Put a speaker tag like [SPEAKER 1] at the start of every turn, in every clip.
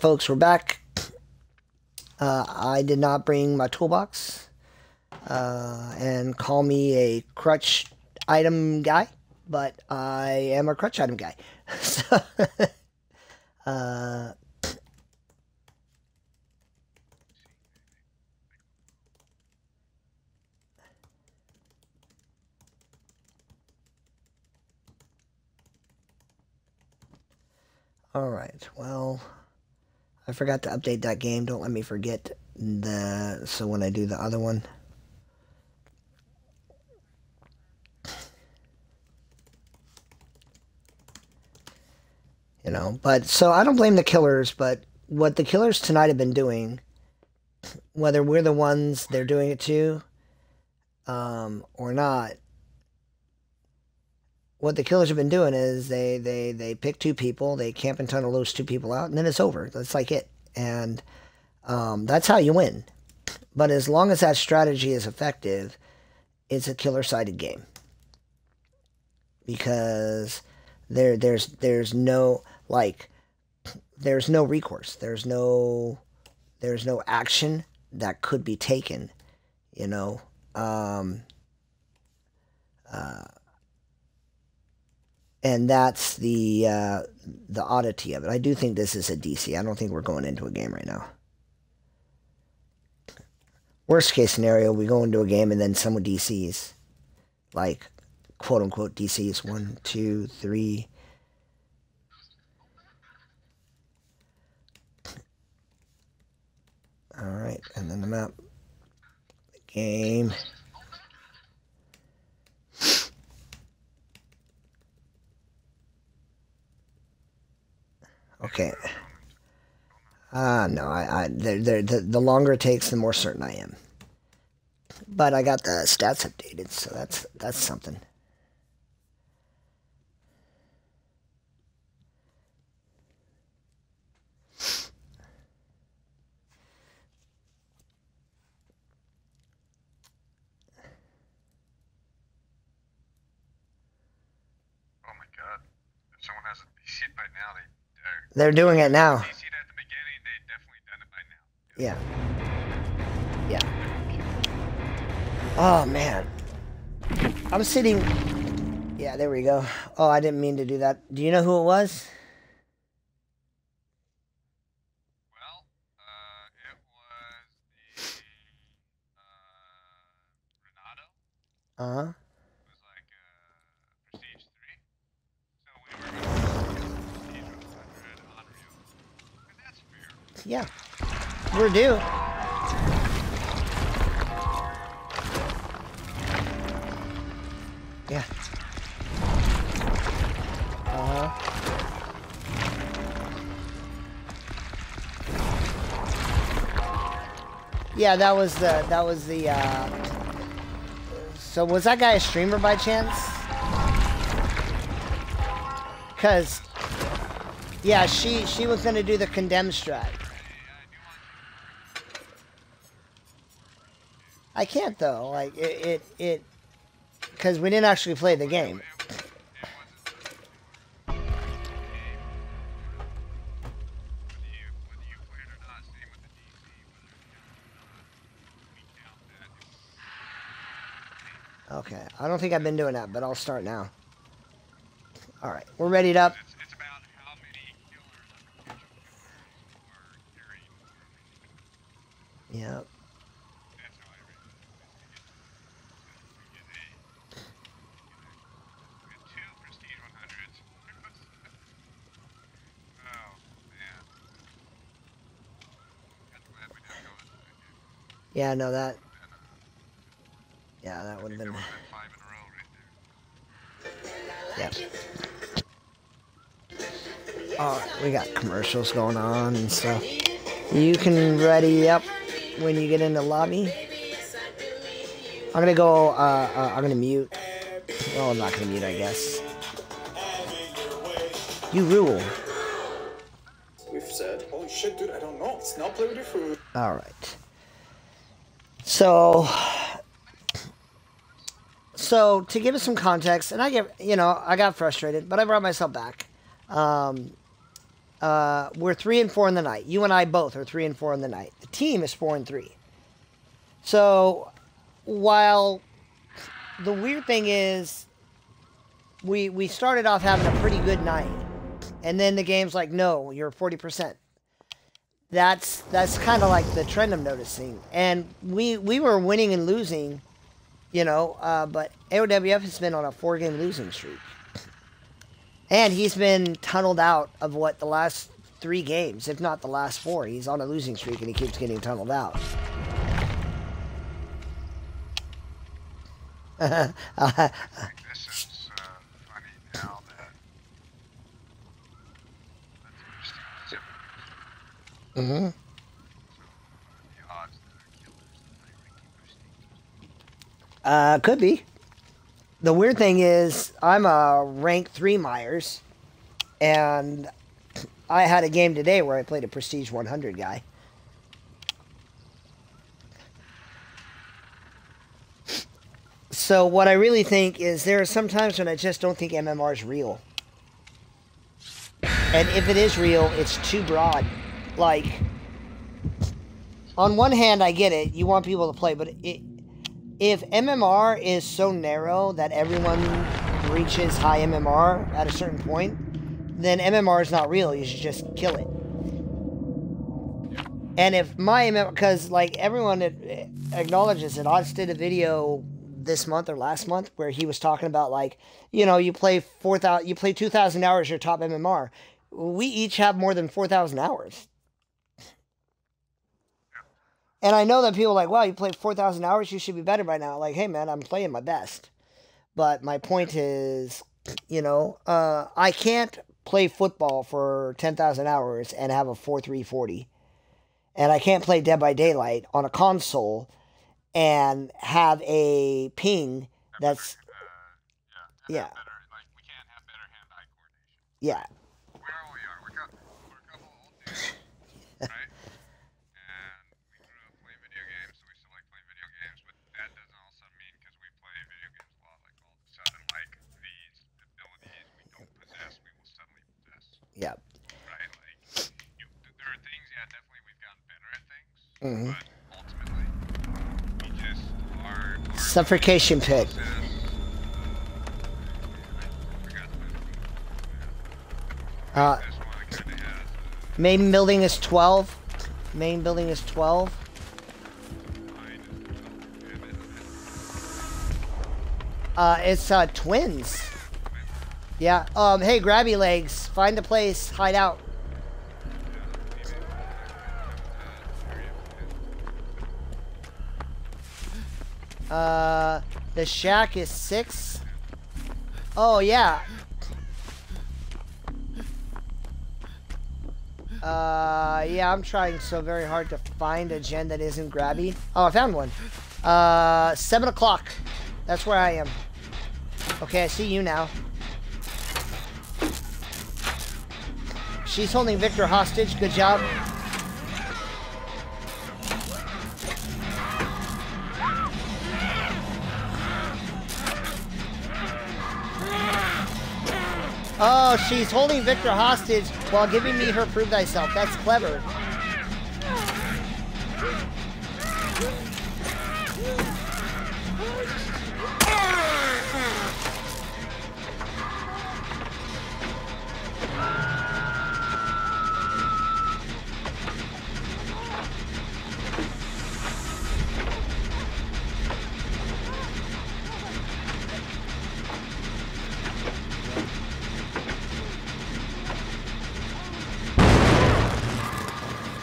[SPEAKER 1] folks, we're back. Uh, I did not bring my toolbox. Uh, and call me a crutch item guy, but I am a crutch item guy. so, uh, All right. Well, I forgot to update that game. Don't let me forget the so when I do the other one. You know, but so I don't blame the killers, but what the killers tonight have been doing, whether we're the ones they're doing it to, um, or not, what the killers have been doing is they they they pick two people, they camp and tunnel those two people out, and then it's over. That's like it, and um, that's how you win. But as long as that strategy is effective, it's a killer sided game because there there's there's no like there's no recourse. There's no there's no action that could be taken. You know. Um, uh, and that's the uh, the oddity of it. I do think this is a DC. I don't think we're going into a game right now. Worst case scenario, we go into a game and then someone DCs, like quote unquote DCs one, two, three. All right, and then the map, the game. Okay. Ah, uh, no, I, I, they're, they're, the, the longer it takes, the more certain I am. But I got the stats updated, so that's, that's something.
[SPEAKER 2] Oh my god. If someone has a shit by now,
[SPEAKER 1] they're doing it now.
[SPEAKER 2] Yeah.
[SPEAKER 1] Yeah. Oh man. I'm sitting. Yeah, there we go. Oh, I didn't mean to do that. Do you know who it was?
[SPEAKER 2] Well, uh, it was the uh, Renato.
[SPEAKER 1] Uh Yeah. We're due. Yeah. Uh-huh. Yeah, that was the that was the uh so was that guy a streamer by chance? Cause yeah, she she was gonna do the condemn strike. I can't though. Like it, it, it, because we didn't actually play the game. Okay, I don't think I've been doing that, but I'll start now. All right, we're ready up. Yep. Yeah, no, that. Yeah, that would have been. Yep. Alright, we got commercials going on and stuff. You can ready up when you get in the lobby. I'm gonna go, uh, uh, I'm gonna mute. Well, I'm not gonna mute, I guess. You rule.
[SPEAKER 3] We've said, holy shit, dude, I don't know. Let's not play with your food.
[SPEAKER 1] Alright. So, so to give us some context, and I get, you know, I got frustrated, but I brought myself back. Um, Uh, we're three and four in the night. You and I both are three and four in the night. The team is four and three. So while the weird thing is, we we started off having a pretty good night, and then the game's like, no, you're forty percent. That's that's kind of like the trend I'm noticing, and we we were winning and losing, you know, uh, but AOWF has been on a four game losing streak. And he's been tunneled out of what the last three games, if not the last four. He's on a losing streak and he keeps getting tunneled out.
[SPEAKER 2] This is uh, funny now that that's interesting.
[SPEAKER 1] hmm
[SPEAKER 2] The odds that are killers that they like keep boosting.
[SPEAKER 1] Uh, could be. The weird thing is, I'm a rank three Myers, and I had a game today where I played a Prestige 100 guy. So what I really think is there are some times when I just don't think MMR is real. And if it is real, it's too broad. Like, on one hand, I get it. You want people to play, but it, if MMR is so narrow that everyone reaches high MMR at a certain point, then MMR is not real. You should just kill it. And if my MMR, because like everyone acknowledges it, I just did a video this month or last month where he was talking about like, you know, you play four thousand, you play two thousand hours, your top MMR. We each have more than four thousand hours. And I know that people are like, wow, you played 4,000 hours, you should be better by now. Like, hey, man, I'm playing my best. But my point is, you know, uh, I can't play football for 10,000 hours and have a 4-3-40. And I can't play Dead by Daylight on a console and have a ping that's,
[SPEAKER 2] Uh, yeah.
[SPEAKER 1] Yeah.
[SPEAKER 2] Better, like we can't have better hand-eye coordination.
[SPEAKER 1] yeah.
[SPEAKER 2] We are what we are. We're, cou- we're a couple old dudes, right? And we grew up playing video games, so we still like playing video games. But that doesn't also mean because we play video games a lot, like all of a sudden, like these abilities we don't possess, we will suddenly possess,
[SPEAKER 1] Yeah.
[SPEAKER 2] right? Like, you, th- there are things, yeah, definitely we've gotten better at things,
[SPEAKER 1] Mhm.
[SPEAKER 2] but ultimately, we just are. our
[SPEAKER 1] Suffocation pit.
[SPEAKER 2] process- I forgot the
[SPEAKER 1] Uh,
[SPEAKER 2] This one kind of has.
[SPEAKER 1] main building is 12. Main building is 12. Uh, it's uh, twins. Yeah. Um. Hey, grabby legs. Find a place. Hide out. Uh, the shack is six. Oh yeah. Uh, yeah, I'm trying so very hard to find a gen that isn't grabby. Oh, I found one. Uh, seven o'clock. That's where I am. Okay, I see you now. She's holding Victor hostage. Good job. Oh, she's holding Victor hostage while giving me her prove thyself. That's clever.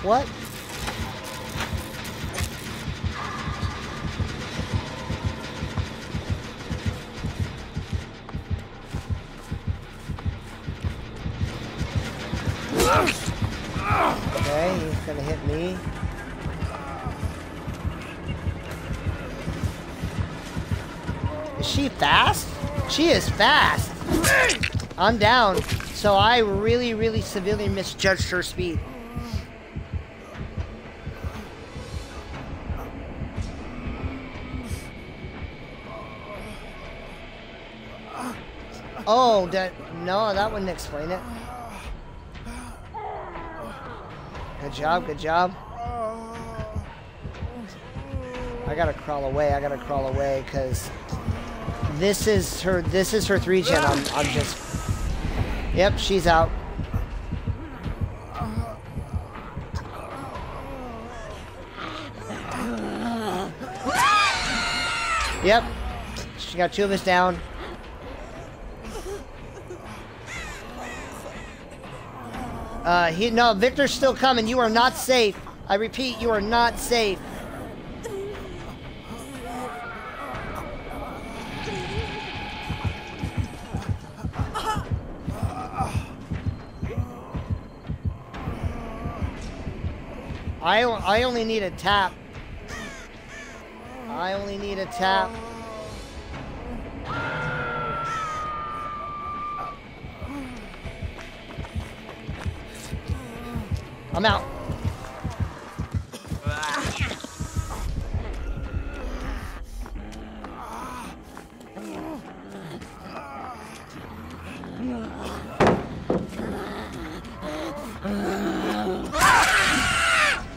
[SPEAKER 1] What? Okay, he's gonna hit me. Is she fast? She is fast. I'm down. So I really, really severely misjudged her speed. Oh, that no, that wouldn't explain it. Good job, good job. I gotta crawl away, I gotta crawl away, because this is her, this is her three gen. I'm, I'm just, yep, she's out. Yep, she got two of us down. Uh, he no, Victor's still coming. You are not safe. I repeat, you are not safe. I, I only need a tap. I only need a tap. I'm out.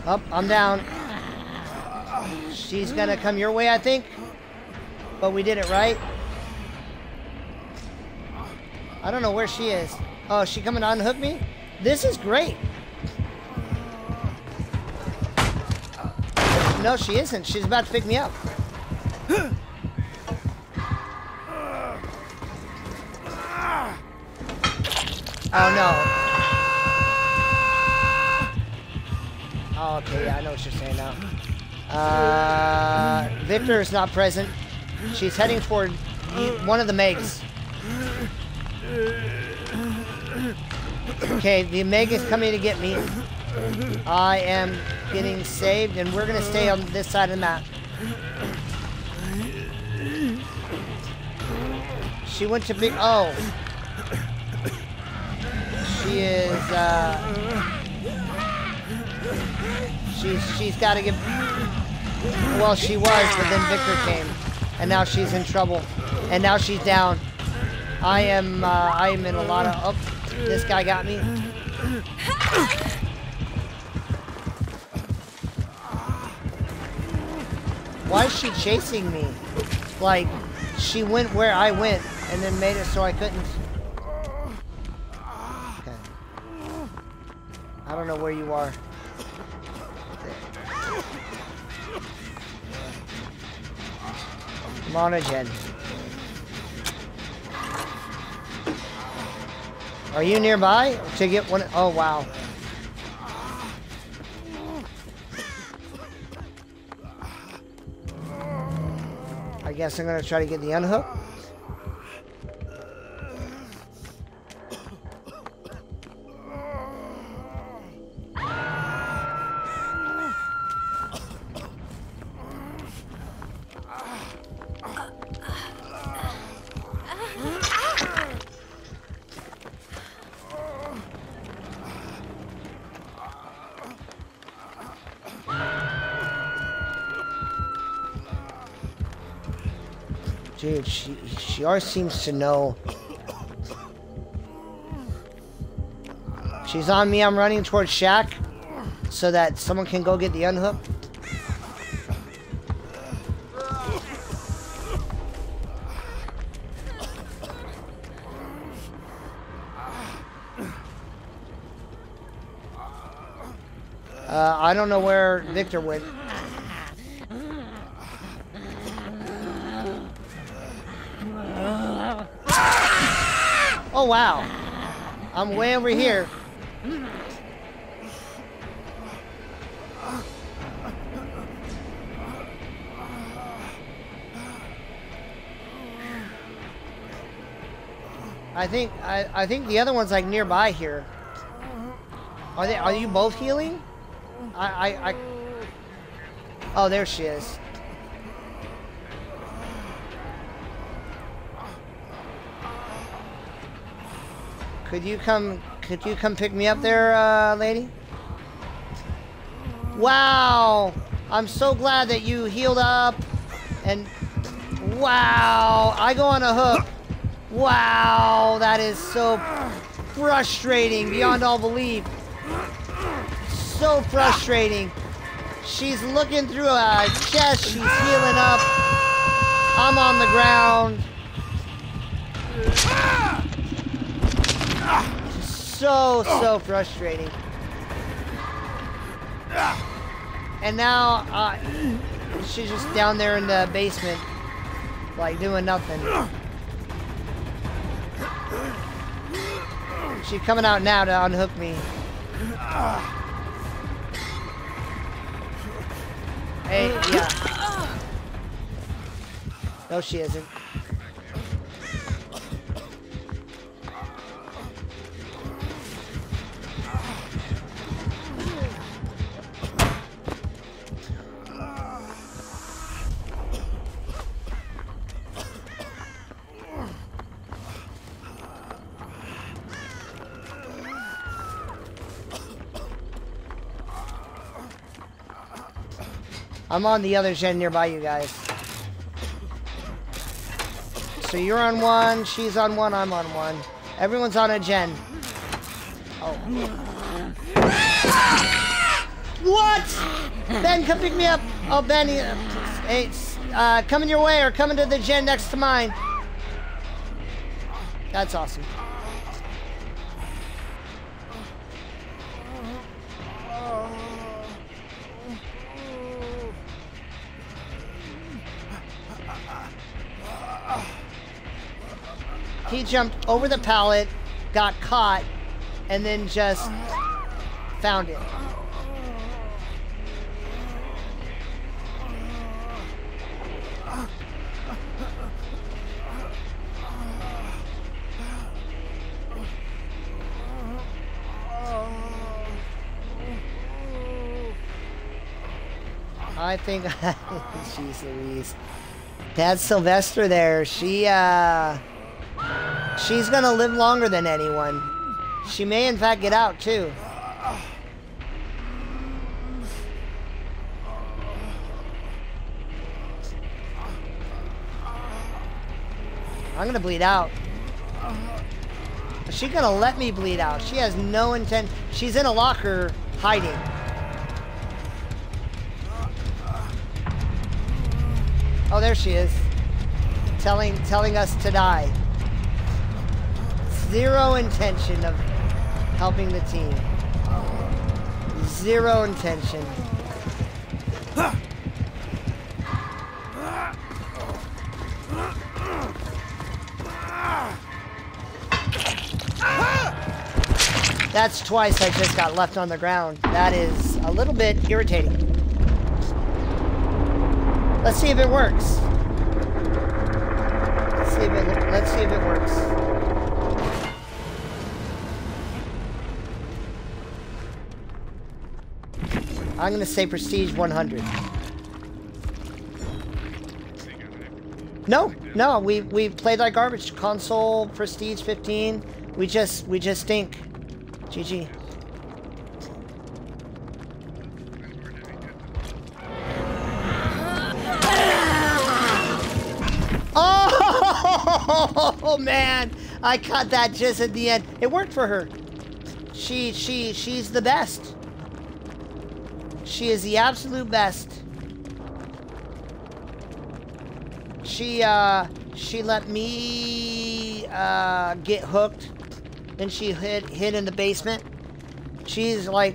[SPEAKER 1] Up, I'm down. She's gonna come your way, I think. But we did it right. I don't know where she is. Oh, is she coming to unhook me? This is great. No, she isn't. She's about to pick me up. Oh no. Oh, okay, yeah, I know what you're saying now. Uh, Victor is not present. She's heading toward one of the Megs. Okay, the Meg is coming to get me. I am getting saved, and we're gonna stay on this side of the map. She went to big. Oh, she is. Uh, she's she's got to get. Well, she was, but then Victor came, and now she's in trouble, and now she's down. I am. Uh, I am in a lot of. Oh, this guy got me. Why is she chasing me? Like, she went where I went and then made it so I couldn't. Okay. I don't know where you are. Monogen. Are you nearby to get one? Oh, wow. Guess I'm gonna try to get the unhook. Dude, she she always seems to know. She's on me. I'm running towards Shack, so that someone can go get the unhook. Uh, I don't know where Victor went. Oh wow. I'm way over here. I think I, I think the other one's like nearby here. Are they are you both healing? I, I, I Oh there she is. Could you come? Could you come pick me up there, uh, lady? Wow! I'm so glad that you healed up, and wow! I go on a hook. Wow, that is so frustrating beyond all belief. so frustrating. She's looking through a chest. She's healing up. I'm on the ground. So, so frustrating. And now, uh, she's just down there in the basement, like doing nothing. She's coming out now to unhook me. Hey, yeah. No, she isn't. I'm on the other gen nearby you guys. So you're on one, she's on one, I'm on one. Everyone's on a gen. Oh. What? Ben, come pick me up. Oh, Ben, hey, uh, coming your way or coming to the gen next to mine. That's awesome. He jumped over the pallet, got caught, and then just found it. I think, jeez Louise. That's Sylvester there. She, uh, she's gonna live longer than anyone. She may in fact get out too. I'm gonna bleed out. Is she gonna let me bleed out? She has no intent. She's in a locker hiding. Oh, there she is. Telling telling us to die. Zero intention of helping the team. Zero intention. That's twice I just got left on the ground. That is a little bit irritating. Let's see if it works. Let's see if it let's see if it works. I'm gonna say prestige 100. No, no, we we played like garbage. Console prestige 15. We just we just stink. GG. Oh man, I caught that just at the end. It worked for her. She she she's the best. She is the absolute best. She uh she let me uh get hooked and she hid hid in the basement. She's like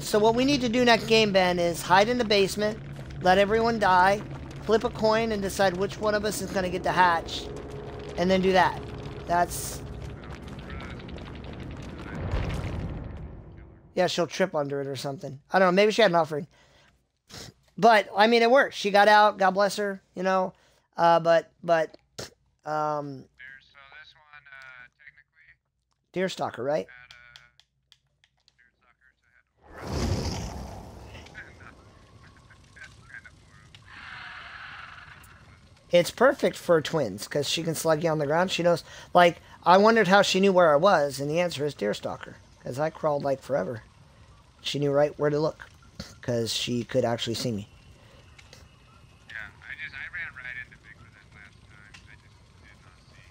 [SPEAKER 1] so what we need to do next game Ben is hide in the basement, let everyone die, flip a coin and decide which one of us is going to get the hatch and then do that. That's Yeah, she'll trip under it or something. I don't know. Maybe she had an offering. But I mean, it worked. She got out. God bless her. You know. Uh, but but um,
[SPEAKER 2] There, so this one, uh, technically
[SPEAKER 1] Deerstalker, right?
[SPEAKER 2] had a deer suckers that had aura. That's kind of aura.
[SPEAKER 1] It's perfect for twins because she can slug you on the ground. She knows. Like I wondered how she knew where I was, and the answer is deer because I crawled like forever. She knew right where to look because she could actually see me.
[SPEAKER 2] Yeah, I just I ran right into Bigfoot that last time. I just did not see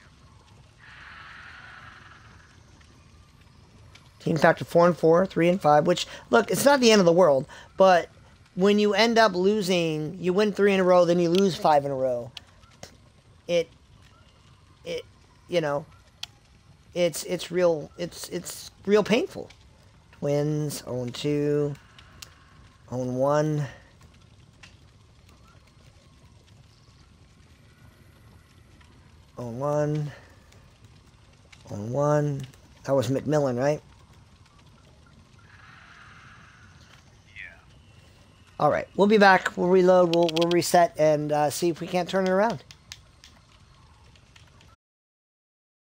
[SPEAKER 2] him.
[SPEAKER 1] Team factor four and four, three and five. Which look, it's not the end of the world, but when you end up losing, you win three in a row, then you lose five in a row. It, it, you know, it's it's real. It's it's real painful. Twins own two, own one. On one. On one. That was MacMillan, right?
[SPEAKER 2] Yeah.
[SPEAKER 1] All right. We'll be back. We'll reload. We'll, we'll reset and uh, see if we can't turn it around.